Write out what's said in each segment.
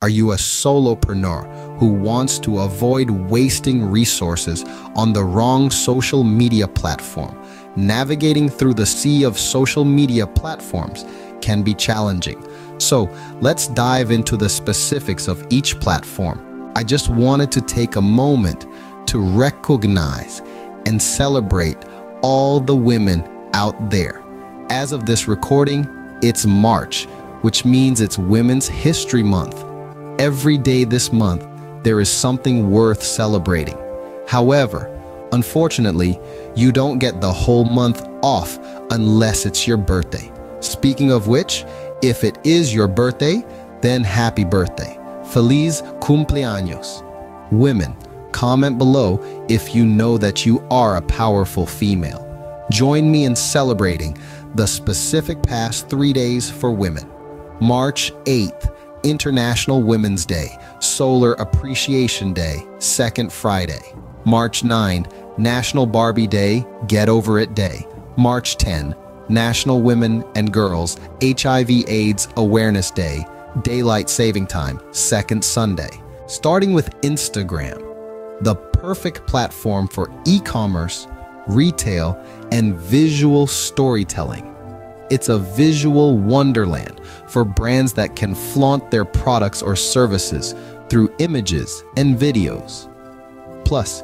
Are you a solopreneur who wants to avoid wasting resources on the wrong social media platform? Navigating through the sea of social media platforms can be challenging. So let's dive into the specifics of each platform. I just wanted to take a moment to recognize and celebrate all the women out there. As of this recording, it's March, which means it's Women's History Month every day this month, there is something worth celebrating. However, unfortunately, you don't get the whole month off unless it's your birthday. Speaking of which, if it is your birthday, then happy birthday. Feliz cumpleaños. Women, comment below if you know that you are a powerful female. Join me in celebrating the specific past three days for women. March 8th, International Women's Day, Solar Appreciation Day, second Friday. March 9, National Barbie Day, Get Over It Day. March 10, National Women and Girls HIV AIDS Awareness Day, Daylight Saving Time, second Sunday. Starting with Instagram, the perfect platform for e-commerce, retail, and visual storytelling. It's a visual wonderland for brands that can flaunt their products or services through images and videos. Plus,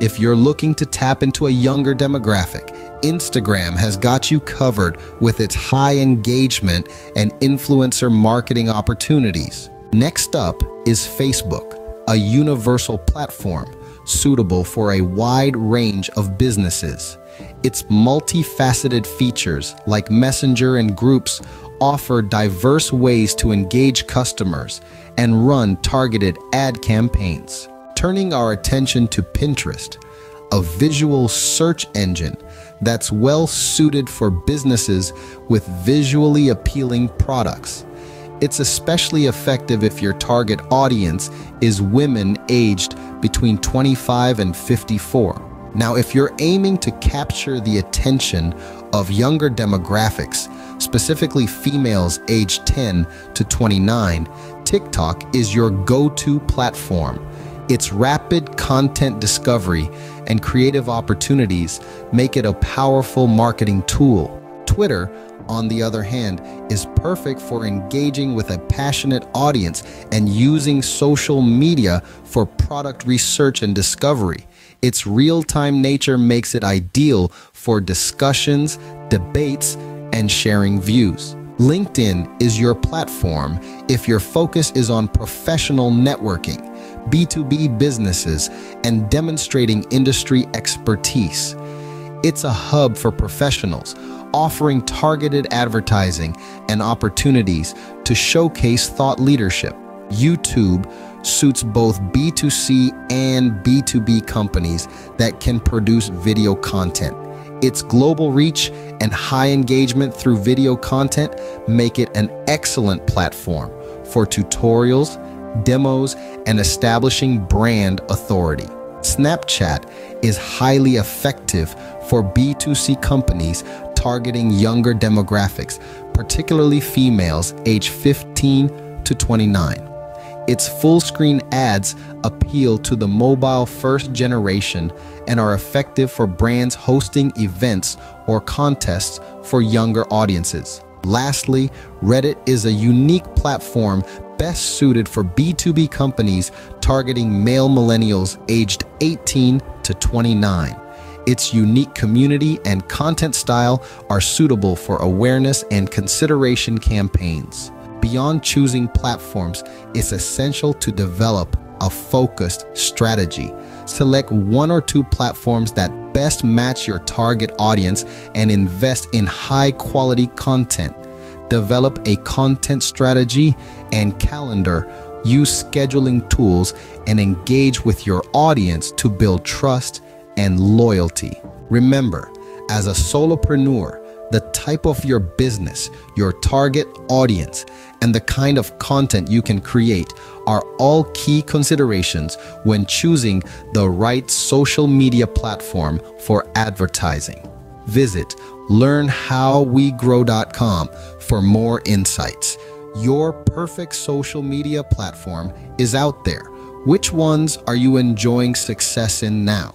if you're looking to tap into a younger demographic, Instagram has got you covered with its high engagement and influencer marketing opportunities. Next up is Facebook, a universal platform suitable for a wide range of businesses. Its multifaceted features, like Messenger and groups, offer diverse ways to engage customers and run targeted ad campaigns. Turning our attention to Pinterest, a visual search engine that's well suited for businesses with visually appealing products. It's especially effective if your target audience is women aged between 25 and 54. Now, if you're aiming to capture the attention of younger demographics, specifically females aged 10 to 29, TikTok is your go-to platform. Its rapid content discovery and creative opportunities make it a powerful marketing tool. Twitter, on the other hand, is perfect for engaging with a passionate audience and using social media for product research and discovery. Its real-time nature makes it ideal for discussions, debates, and sharing views. LinkedIn is your platform if your focus is on professional networking, B2B businesses, and demonstrating industry expertise. It's a hub for professionals, offering targeted advertising and opportunities to showcase thought leadership. YouTube suits both B2C and B2B companies that can produce video content. Its global reach and high engagement through video content make it an excellent platform for tutorials, demos, and establishing brand authority. Snapchat is highly effective for B2C companies targeting younger demographics, particularly females aged 15 to 29. Its full screen ads appeal to the mobile first generation and are effective for brands hosting events or contests for younger audiences. Lastly, Reddit is a unique platform best suited for B2B companies targeting male millennials aged 18 to 29. Its unique community and content style are suitable for awareness and consideration campaigns. Beyond choosing platforms, it's essential to develop a focused strategy. Select one or two platforms that best match your target audience and invest in high quality content. Develop a content strategy and calendar. Use scheduling tools and engage with your audience to build trust and loyalty. Remember, as a solopreneur, the type of your business, your target audience, and the kind of content you can create are all key considerations when choosing the right social media platform for advertising. Visit learnhowwegrow.com for more insights. Your perfect social media platform is out there. Which ones are you enjoying success in now?